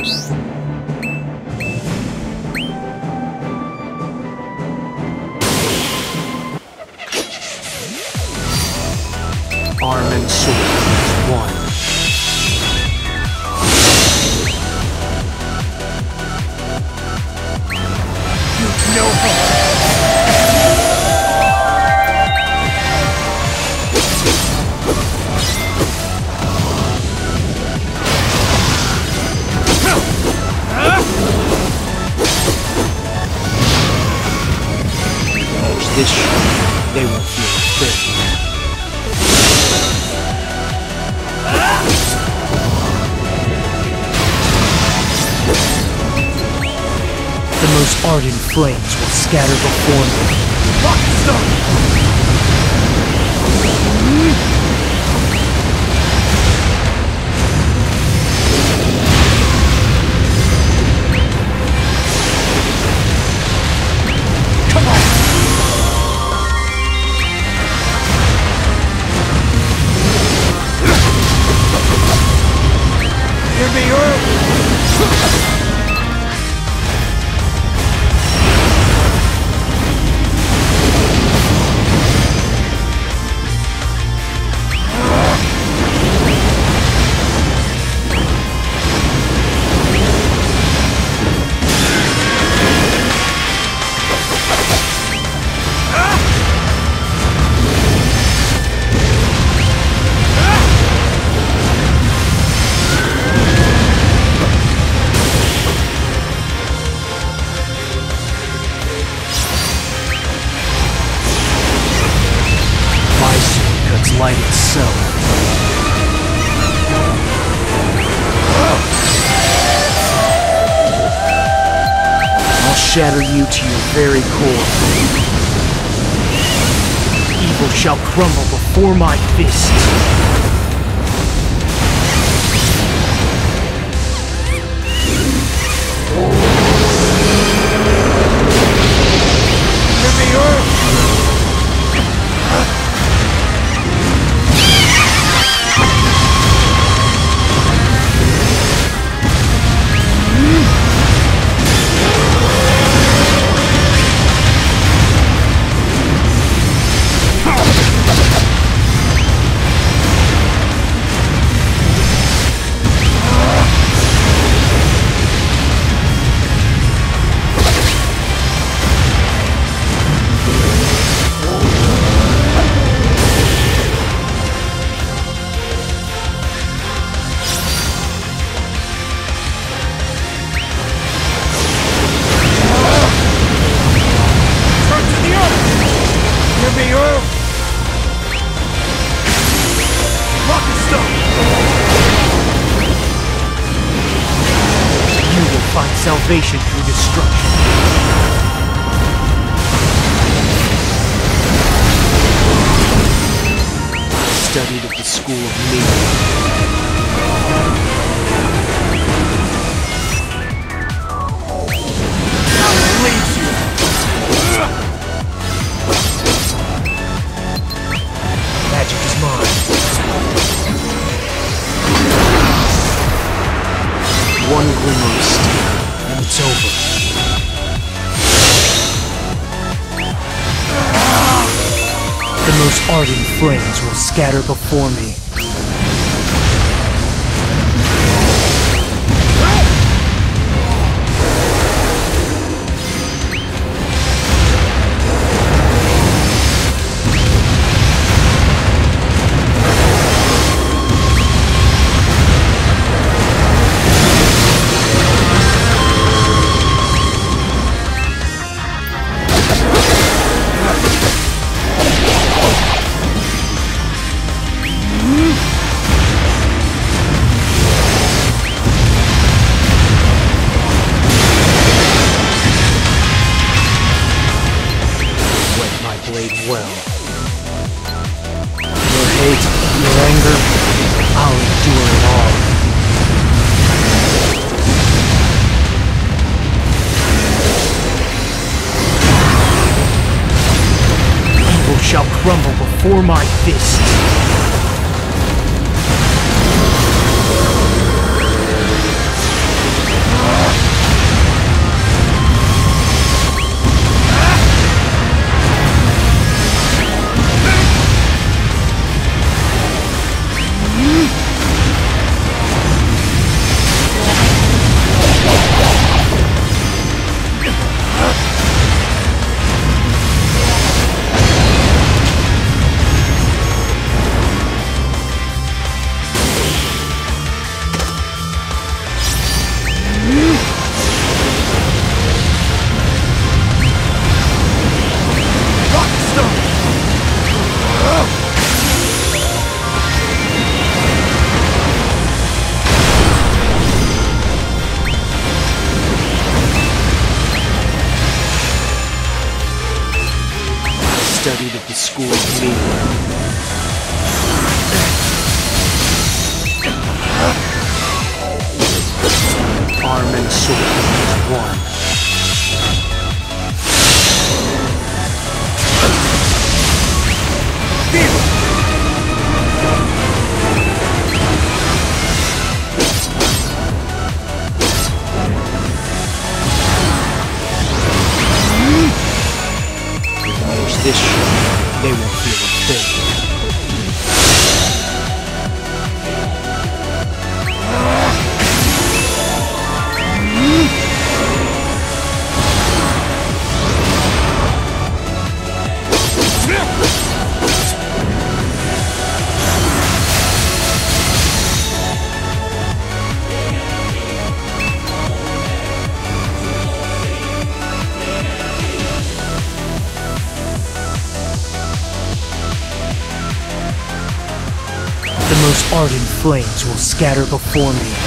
Arm and sword, one. The most ardent flames will scatter before me. Shatter you to your very core. Evil shall crumble before my fist. Salvation through destruction. Studied at the school of me. Leaves you! Magic is mine. One glimmer of steel, it's over. The most ardent flames will scatter before me. Before my fist. School of me. Arm and sword is one. Ardent flames will scatter before me.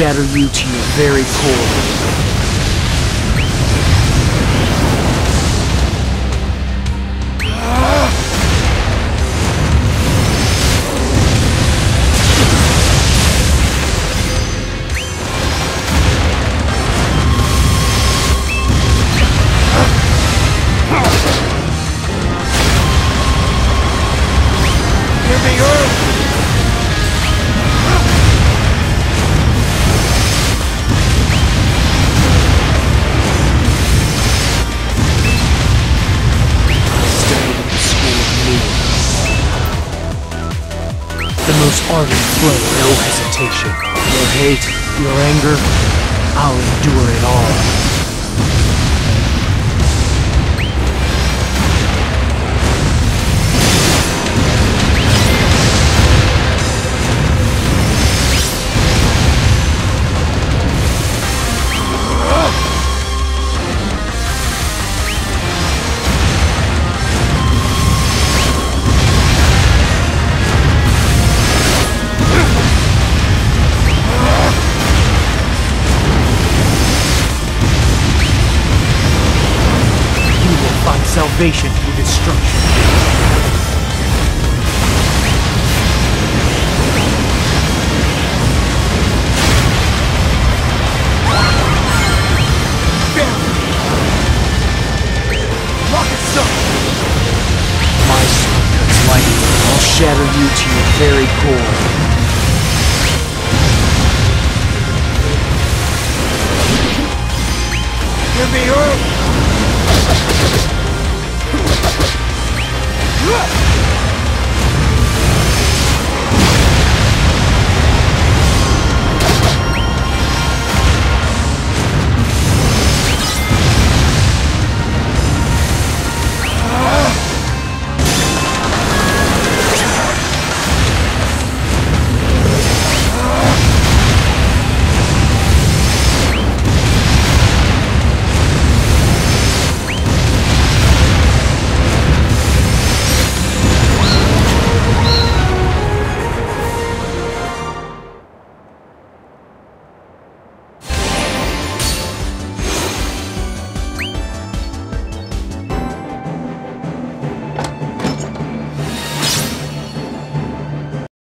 Shatter you to your very core. Most ardent flame, no hesitation. Your hate, your anger, I'll endure it all. Salvation through destruction. Rocket Sun! My sword cuts lightning. I'll shatter you to your very core. Give me Earth!